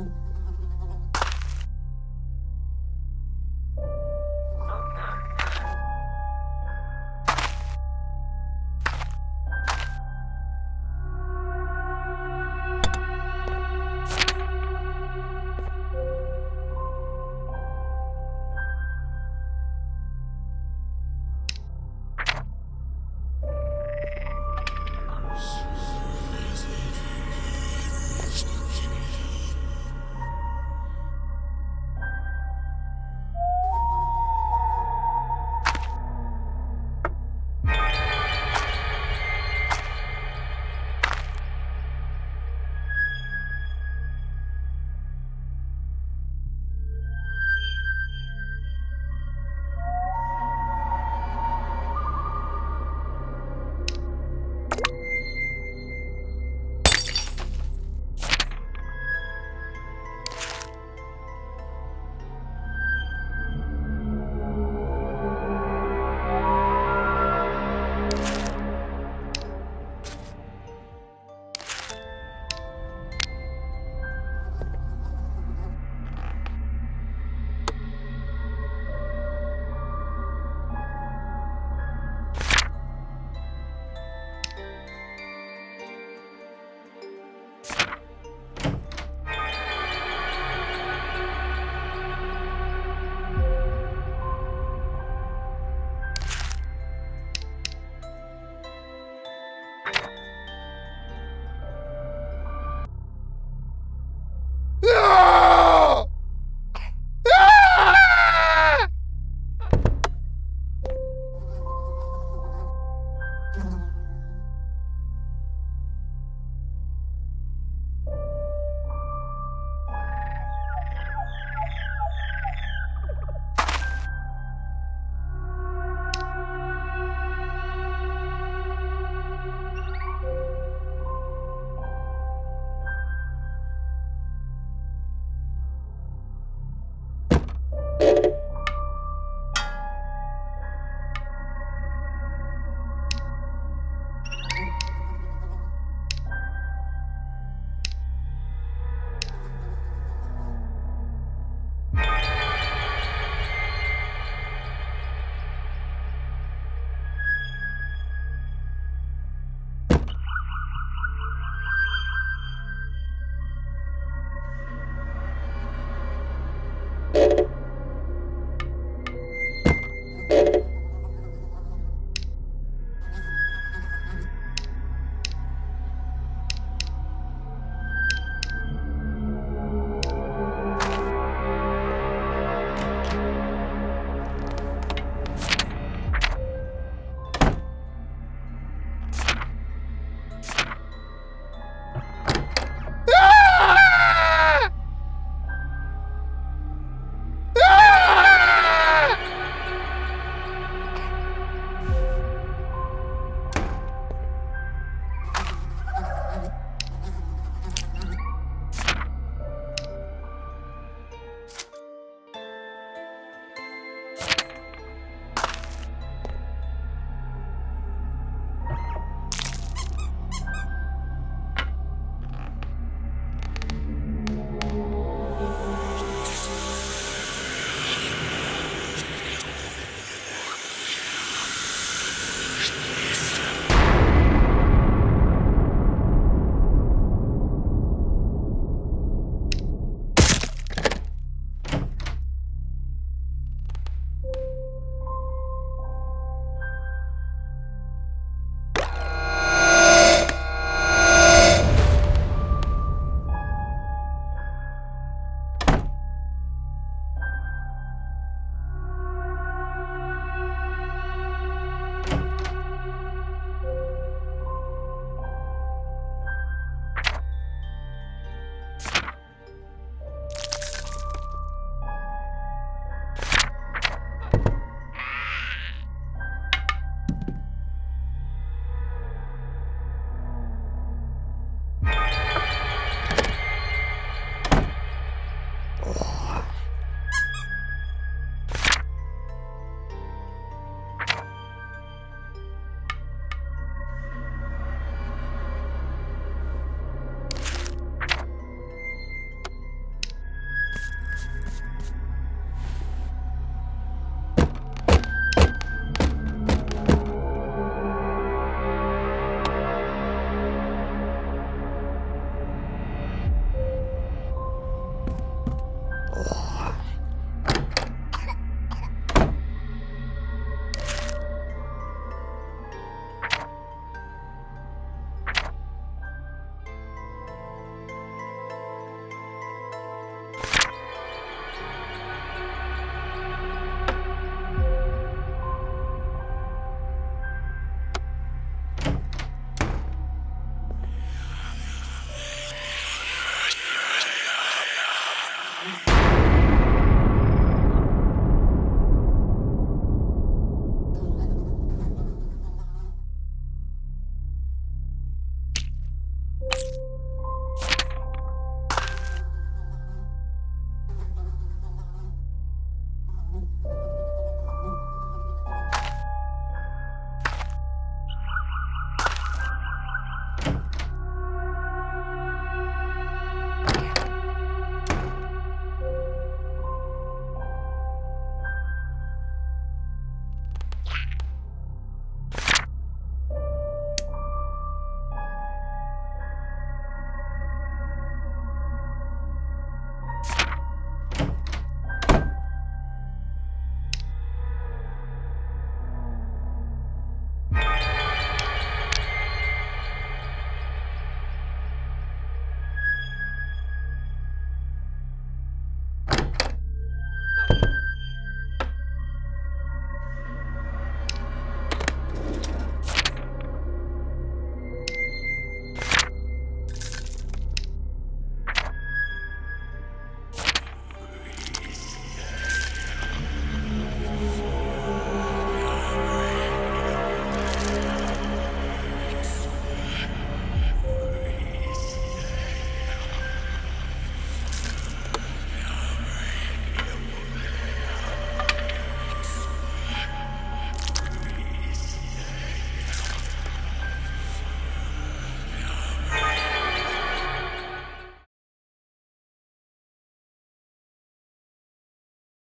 Mm-hmm.